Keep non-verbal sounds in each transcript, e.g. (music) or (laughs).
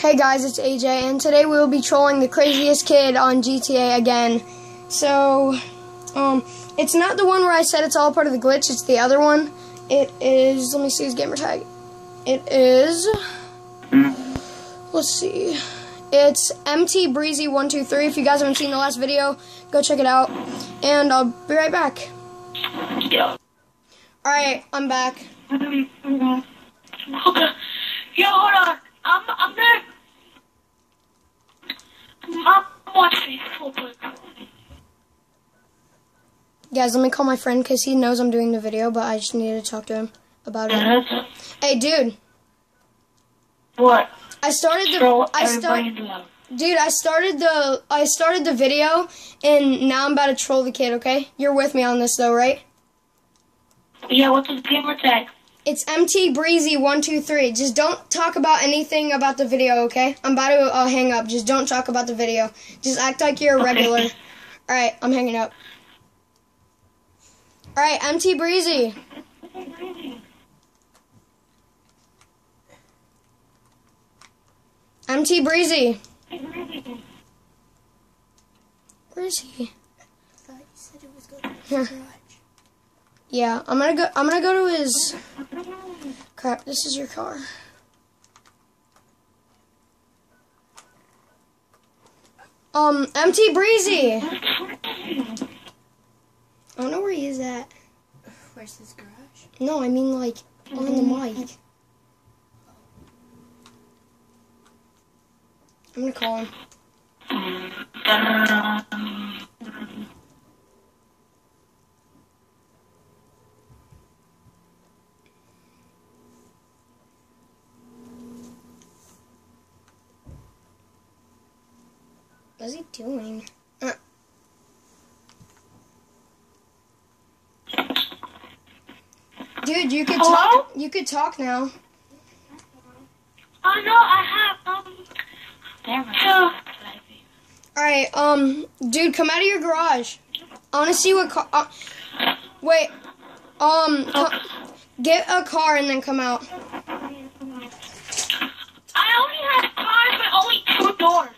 Hey guys, it's AJ, and today we will be trolling the craziest kid on GTA again. So, um, it's not the one where I said it's all part of the glitch, it's the other one. It is, let me see his gamer tag. It is, let's see, it's MT Breezy 123. If you guys haven't seen the last video, go check it out. And I'll be right back. Yeah. Alright, I'm back. Yo, hold on. I'm I'm there. I'm watching real quick. Guys, let me call my friend because he knows I'm doing the video, but I just needed to talk to him about it. Uh-huh. Hey, dude, What? I started the I everybody start in the lab. dude, I started the I started the video and now I'm about to troll the kid, okay? You're with me on this though, right? Yeah, what's his gamer tag? It's MT Breezy one two three. Just don't talk about anything about the video, okay? I'm about to uh, hang up. Just don't talk about the video. Just act like you're a Okay. regular. All right, I'm hanging up. All right, MT Breezy. MT Breezy. Where is he? Here. Yeah, I'm gonna go. I'm gonna go to his. Crap! This is your car. Um, MT Breezy. I don't know where he is at. Where's his garage? No, I mean like on the mic. I'm gonna call him. What's he doing? Uh. Dude, you could Hello? talk. You could talk now. Oh no, I have um. So, All right, um, dude, come out of your garage. I want to see what car. Uh, wait, um, co- get a car and then come out. I only have cars with only two doors.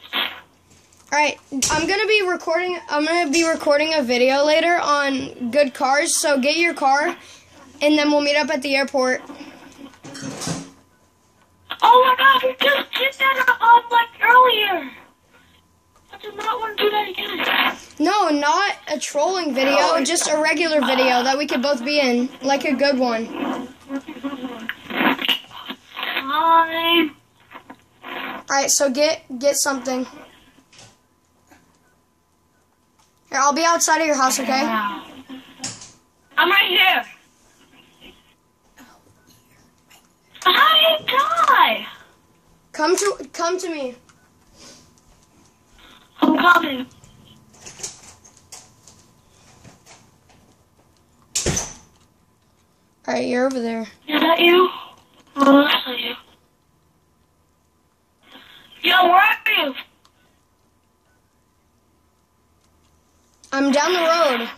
All right, I'm gonna be recording. I'm gonna be recording a video later on good cars. So get your car, and then we'll meet up at the airport. Oh my god, we just did that um like earlier. I do not want to do that again. No, not a trolling video, just a regular video that we could both be in, like a good one. Fine. All right, so get get something. Here, I'll be outside of your house, okay? I'm right here. Hi, guy. Come to come to me. I'm coming. All right, you're over there. Is that you? Oh, that's you. Yo, where are you? I'm down the road.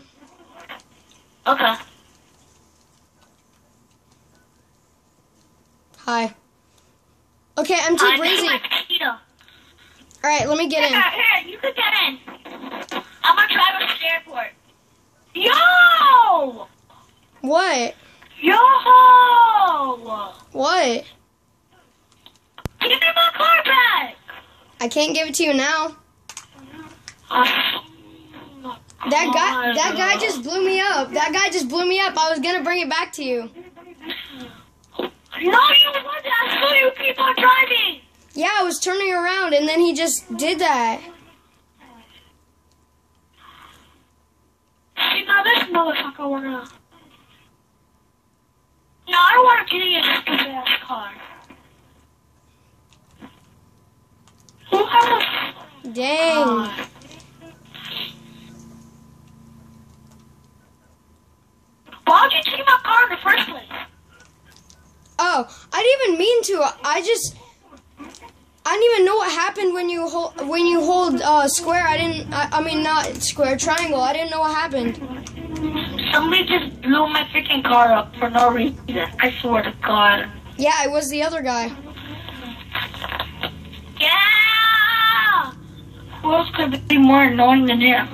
Okay. Hi. Okay, I'm too breezy. like All right, let me get in. Here, you can get in. I'm gonna drive us to the airport. Yo! What? Yo! What? Give me my car back! I can't give it to you now. Uh, That guy, that guy just blew me up. That guy just blew me up. I was gonna bring it back to you. No, you wasn't. I saw you keep on driving. Yeah, I was turning around and then he just did that. See, now this motherfucker wanna. No, I don't wanna get in your stupid ass car. Who has a Dang. Car? Why'd you take my car in the first place? Oh, I didn't even mean to. I just, I didn't even know what happened when you hold when you hold uh, square. I didn't. I, I mean, not square, triangle. I didn't know what happened. Somebody just blew my freaking car up for no reason. I swear to God. Yeah, it was the other guy. Yeah. Who else could be more annoying than him?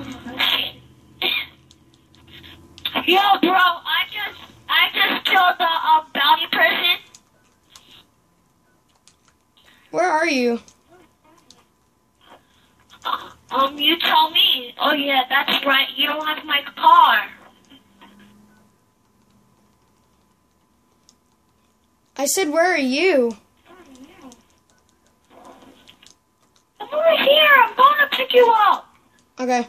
Yo, bro, I just I just killed the uh, bounty person. Where are you? Uh, um, you tell me. Oh yeah, that's right. You don't have my car. I said, where are you? I'm over here. I'm going to pick you up. Okay.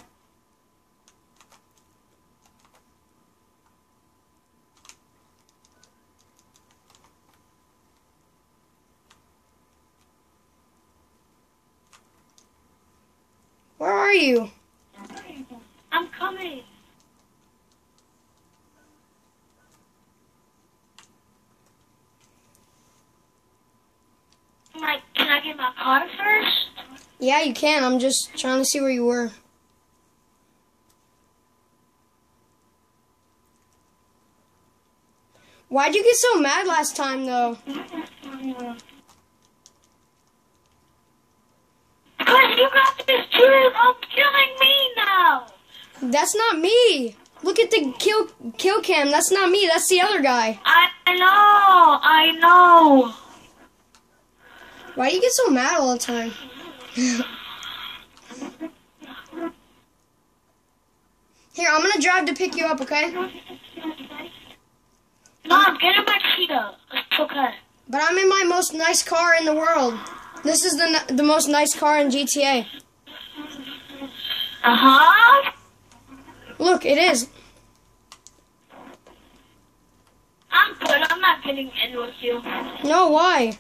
Where are you? I'm coming. Like, can I get my car first? Yeah, you can. I'm just trying to see where you were. Why'd you get so mad last time, though? Mm-hmm. Because you got this dude up killing me now. That's not me. Look at the kill kill cam. That's not me. That's the other guy. I know. I know. Why do you get so mad all the time? Here, I'm gonna drive to pick you up, okay? No, I'm getting my cheetah. It's okay. But I'm in my most nice car in the world. This is the the most nice car in GTA. Uh huh. Look, it is. I'm good. I'm not getting in with you. No, why?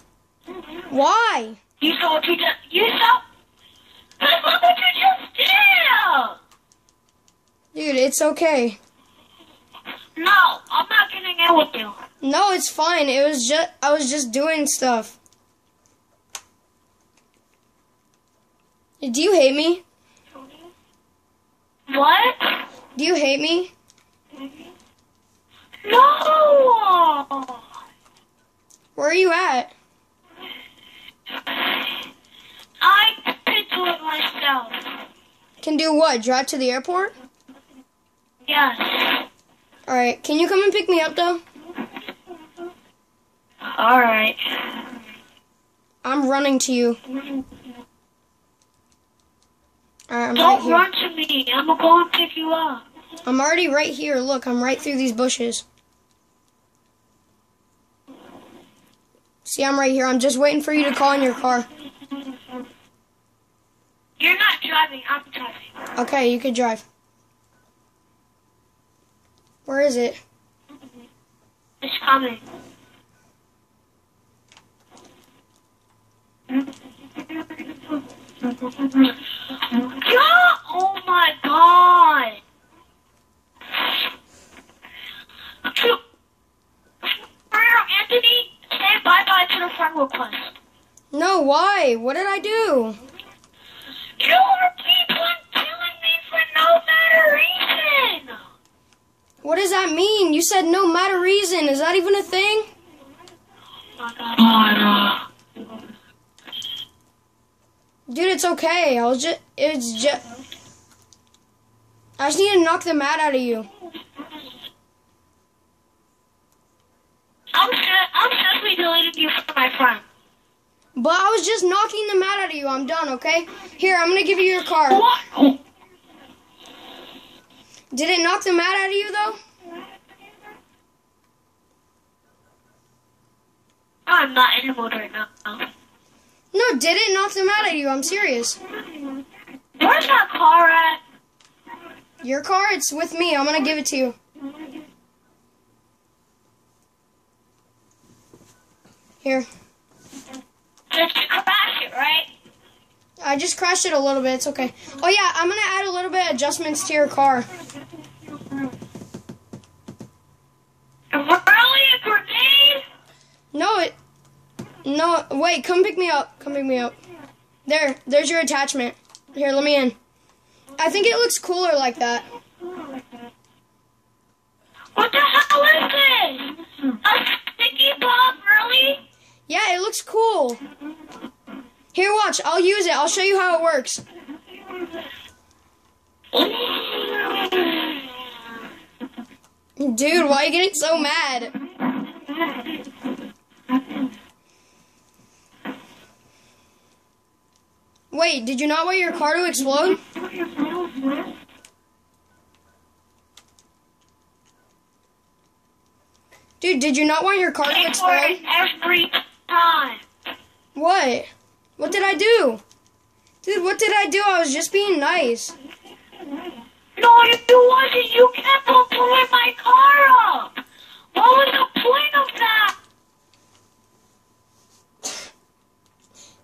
Why? You saw what you just. You saw. But look what you just did. Dude, it's okay. No, I'm not getting in with you. No, it's fine. It was just I was just doing stuff. Do you hate me? What? Do you hate me? No. Where are you at? I can do it myself. Can do what? Drive to the airport? Yes. Alright, can you come and pick me up though? All right. I'm running to you. Right Don't here. run to me. I'm gonna go and pick you up. I'm already right here. Look, I'm right through these bushes. See, I'm right here. I'm just waiting for you to call in your car. You're not driving. I'm driving. Okay, you could drive. Where is it? It's coming. Yeah! Oh my god! Anthony, say bye bye to the friend request. No, why? What did I do? You keep on killing me for no matter reason! What does that mean? You said no matter reason. Is that even a thing? Oh my god. Dude, it's okay. I was just, it's just, I just need to knock the mad out of you. I'm just, deleting you from my friend. But I was just knocking the mad out of you. I'm done, okay? Here, I'm gonna give you your card. What? Did it knock the mad out of you, though? I'm not in the mood right now. No, did it knock the mad out of you? I'm serious. Where's that car at? Your car, it's with me. I'm gonna give it to you. Here. Just crash it, right? I just crashed it a little bit. It's okay. Oh, yeah, I'm gonna add a little bit of adjustments to your car. Really? A grenade? No, it. No, wait, come pick me up. Come pick me up. There, there's your attachment. Here, let me in. I think it looks cooler like that. What the hell is this? A sticky bomb, really? Yeah, it looks cool. Here, watch. I'll use it. I'll show you how it works. Dude, why are you getting so mad? Wait, did you not want your car to explode? Dude, did you not want your car to explode? every time. What? What did I do? Dude, what did I do? I was just being nice. No, you wasn't. You kept on pulling my car up. What was the point of that?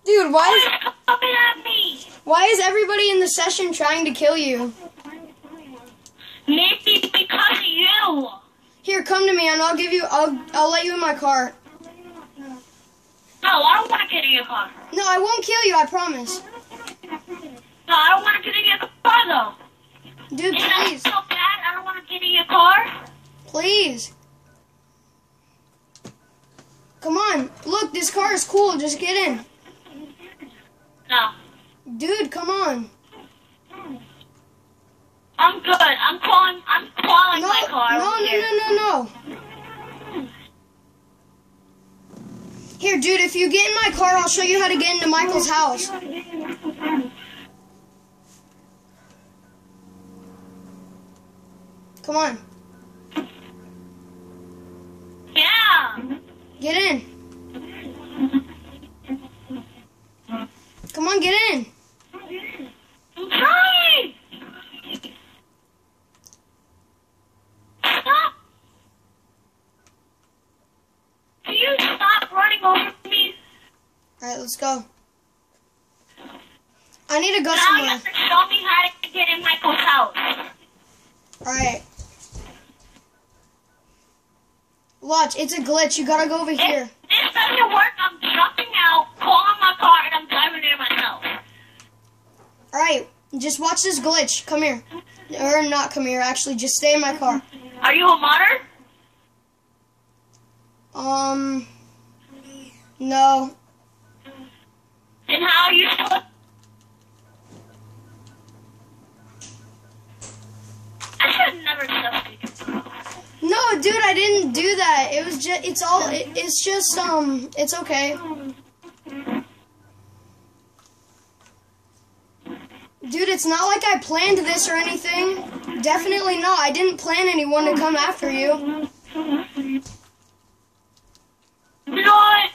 Dude, why Why is is coming at me? Why is everybody in the session trying to kill you? Maybe because of you. Here, come to me and I'll give you I'll I'll let you in my car. No, I don't want to get in your car. No, I won't kill you, I promise. No, I don't want to get in your car though. Dude, Is please. so bad? I don't want to get in your car. Please. Come on. Look, this car is cool. Just get in. No, Dude, come on. I'm good. I'm calling. I'm calling No, my car. no, no, no, no, no. Here, dude, if you get in my car, I'll show you how to get into Michael's house. Come on. Yeah. Get in. Come on, get in. Trying. Stop. Can you stop running over me? Alright, let's go. I need to go Now you somewhere. have to show me how to get in Michael's house. Alright. Watch, it's a glitch. You gotta go over here. This doesn't work, I'm jumping out, calling my car, and I'm driving there myself. Alright, just watch this glitch. Come here. Or not come here, actually. Just stay in my car. Are you a modder? Um. No. Then how are you supposed I should have never trusted you. No, dude, I didn't do that. It was just, it's all, it, it's just, um, it's okay. Dude, it's not like I planned this or anything. Definitely not. I didn't plan anyone to come after you. You know what?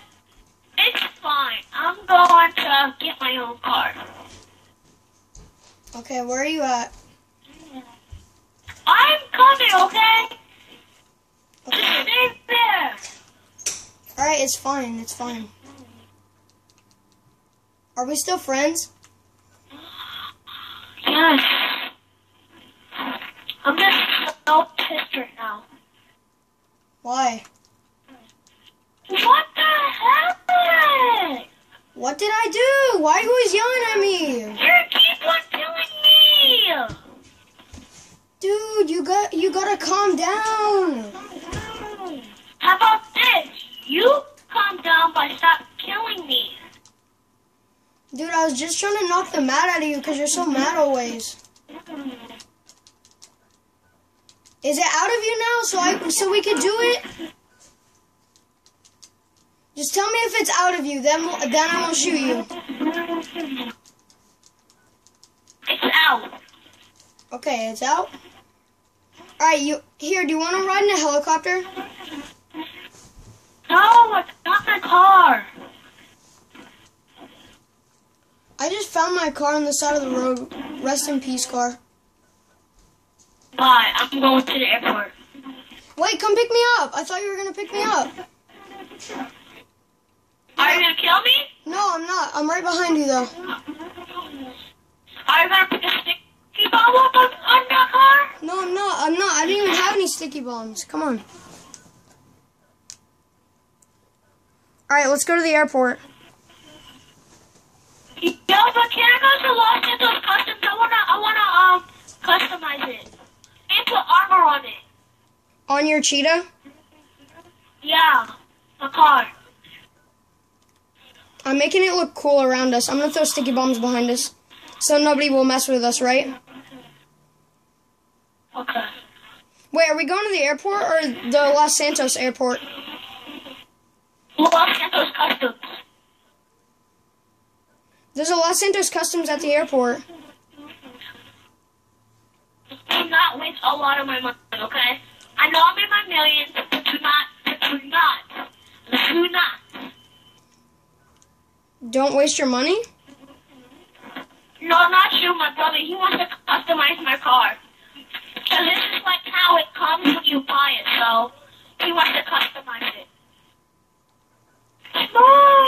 It's fine. I'm going to get my own car. Okay, where are you at? I'm coming, okay? Just Okay. stay there. Alright, it's fine. It's fine. Are we still friends? Yes. I'm just so pissed right now. Why? What the heck? What did I do? Why are you always yelling at me? You keep on killing me! Dude, you got you gotta calm down. How about this? You calm down by stop killing me. Dude, I was just trying to knock the mad out of you because you're so mad always. Is it out of you now so I so we could do it? Just tell me if it's out of you, then we'll- then I won't shoot you. It's out. Okay, it's out. All right, you here. Do you want to ride in a helicopter? No, it's not my car. I just found my car on the side of the road. Rest in peace, car. Bye. I'm going to the airport. Wait, come pick me up. I thought you were gonna pick me up. Are you gonna kill me? No, I'm not. I'm right behind you though. Are you gonna put a sticky bomb up on, on that car? No, I'm not. I'm not. I didn't even have any sticky bombs. Come on. All right, let's go to the airport. Yo, but can I go to Los Angeles Customs? I wanna, I wanna, um, customize it and put armor on it. On your cheetah? Yeah, the car. I'm making it look cool around us. I'm gonna throw sticky bombs behind us, so nobody will mess with us, right? Okay. Wait, are we going to the airport or the Los Santos airport? Los Santos Customs. There's a Los Santos Customs at the airport. Do not waste a lot of my money, okay? I know I'm in my millions, but do not, do not, do not. Don't waste your money? No, not you, my brother. He wants to customize my car. So this is like how it comes when you buy it, so he wants to customize it. No!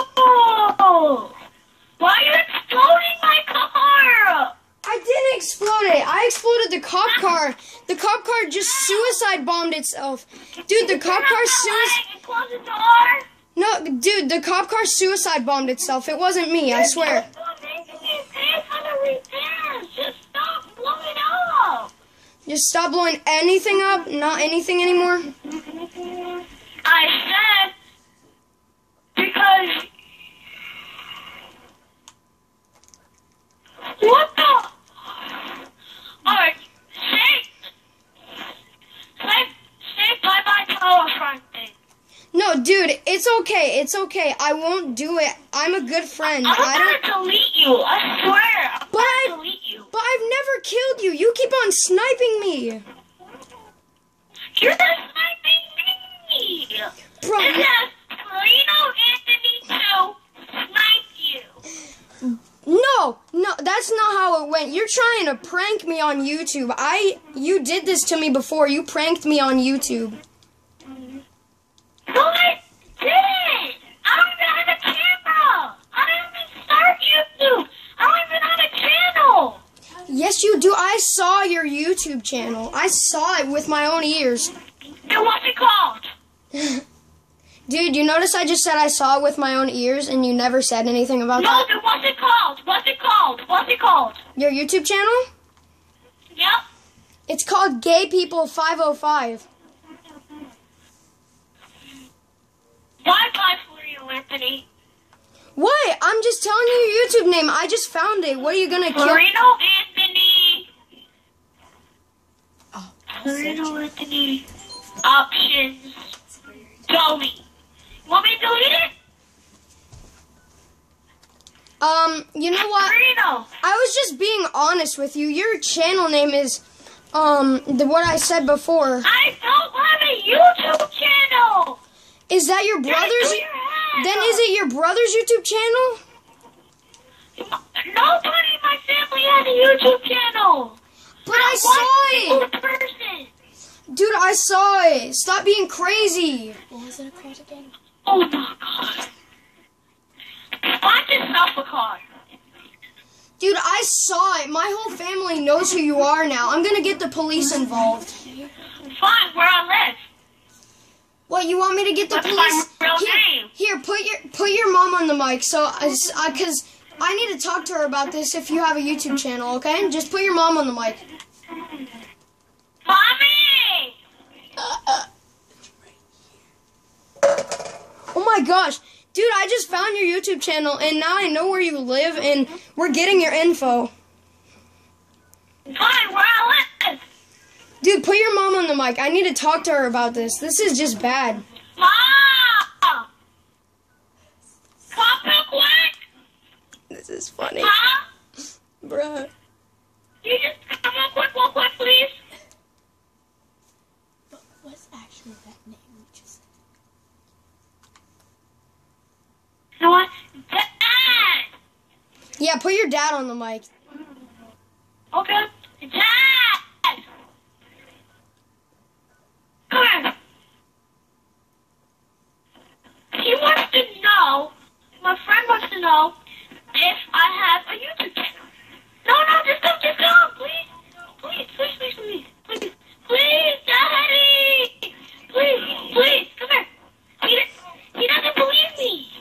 Why are you exploding my car? I didn't explode it. I exploded the cop car. The cop car just suicide bombed itself. Dude, the cop car suicide. Close the door. No, dude, the cop car suicide bombed itself. It wasn't me, I swear. Stop making me pay for the repairs. Just stop blowing up. Just stop blowing anything up, not anything anymore. I said because what the? Alright, say say say bye bye to our friend thing. No, dude, it's okay. It's okay. I won't do it. I'm a good friend. I'm I don't. gonna delete you. I swear. I'm But I- gonna delete you. But I've never killed you. You keep on sniping me. You're not sniping me. Bro, says Reno Anthony to snipe you. no, no, that's not how it went. You're trying to prank me on YouTube. I, you did this to me before. You pranked me on YouTube. No, I didn't. I don't even have a camera. I didn't even start YouTube. I don't even have a channel. Yes, you do. I saw your YouTube channel. I saw it with my own ears. And what's it called? (laughs) Dude, you notice I just said I saw it with my own ears and you never said anything about No, that? then what's it called? What's it called? What's it called? Your YouTube channel? Yep. It's called Gay People 505. Bye bye for you, Anthony. What? I'm just telling you your YouTube name. I just found it. What are you gonna kill? Reno Anthony. Anthony. Options. Delete. Want me to delete it? Um, you know what? Reno. I was just being honest with you. Your channel name is, um, the what I said before. I don't have a YouTube channel. Is that your brother's? do your head Then is it your brother's YouTube channel? Nobody in my family has a YouTube channel. But I Not saw one it, person. dude. I saw it. Stop being crazy. What was it called again? Oh my god. Buy yourself a car. Dude, I saw it. My whole family knows who you are now. I'm gonna get the police involved. Fine, where I live. What you want me to get the What's police? my real Here, name? here, put your put your mom on the mic. So, I, cause I need to talk to her about this. If you have a YouTube channel, okay? Just put your mom on the mic. Mommy! Oh my gosh, dude! I just found your YouTube channel, and now I know where you live, and we're getting your info. Fine, where I live. Dude, put your mom on the mic. I need to talk to her about this. This is just bad. Mom! Come real quick. This is funny, Mom? bruh. You just come real quick, real quick, please. But what's actually that name you just You know what? Dad! Yeah, put your dad on the mic. Okay. Dad! Come. He wants to know, my friend wants to know if I have a YouTube channel. No, no, just go, just go, please. Please, please, please, please, please, please, Daddy! Please, please, come here. He, he doesn't believe me.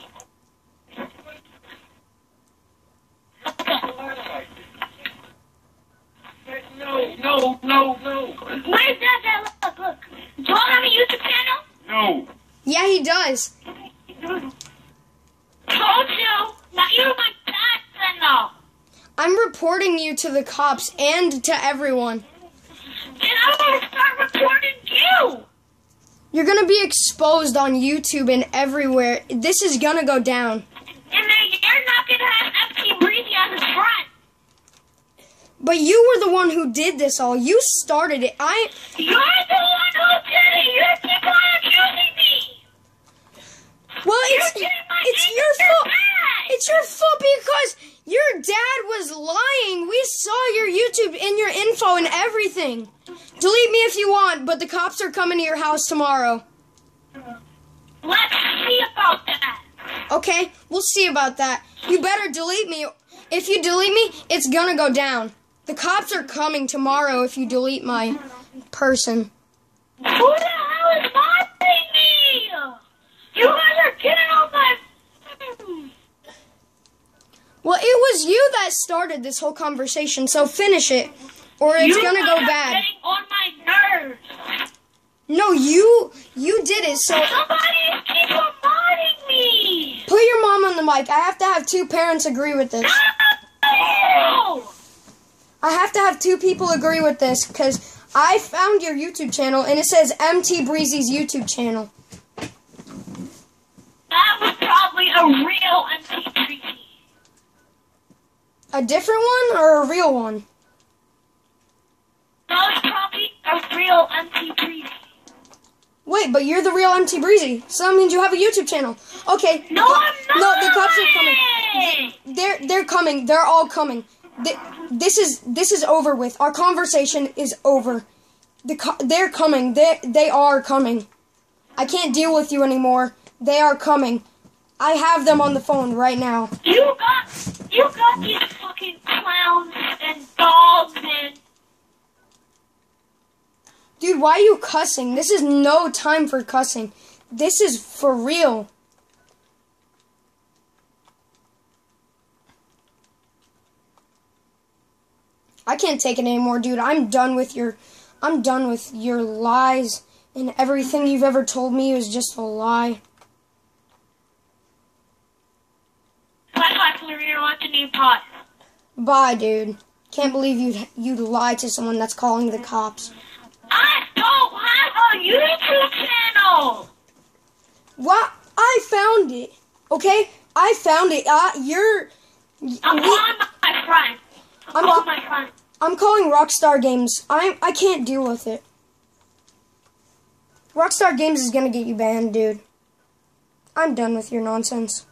Okay. No, no, no, Where's that? Look, look. Do I have a YouTube channel? no. Yeah, he does. Told you. Now you're my no. I'm reporting you to the cops and to everyone. and I'm gonna start recording you. You're gonna be exposed on YouTube and everywhere. This is gonna go down. And then you're not gonna have MT Breezy as a friend. But you were the one who did this all. You started it. I You're the one who did it. You keep on accusing me. well, it's my it's your fault. It's your fault because your dad was lying. We saw your YouTube and your info and everything. Delete me if you want, but the cops are coming to your house tomorrow. Let's see about that. Okay, we'll see about that. You better delete me. If you delete me, it's gonna go down. The cops are coming tomorrow if you delete my person. Who the hell is bothering me? You guys are getting on my. Well, it was you that started this whole conversation, so finish it, or it's You gonna go bad. Getting on my nerves. No, you you did it. So Somebody keep on modding me. put your mom on the mic. I have to have two parents agree with this. No. I have to have two people agree with this because I found your YouTube channel and it says MT Breezy's YouTube channel. That was probably a real MP3. A different one or a real one? That was probably a real MP3. Wait, but you're the real MT Breezy, so that means you have a YouTube channel. Okay. No, I'm not. No, the cops are coming. They're they're coming. They're all coming. Th- This is this is over with. Our conversation is over. The co- they're coming. They they are coming. I can't deal with you anymore. They are coming. I have them on the phone right now. You got, you got these fucking clowns and dogs and. Dude, why are you cussing? This is no time for cussing. This is for real. I can't take it anymore, dude. I'm done with your I'm done with your lies and everything you've ever told me is just a lie. Bye bye, Florina. Want to name pot? Bye, dude. Can't believe you'd you'd lie to someone that's calling the cops. I don't have a YouTube channel. What? I found it. Okay? I found it. Uh, you're I'm we- my friend. I'm, oh calling my. I'm calling Rockstar Games. I'm I can't deal with it. Rockstar Games is gonna get you banned, dude. I'm done with your nonsense.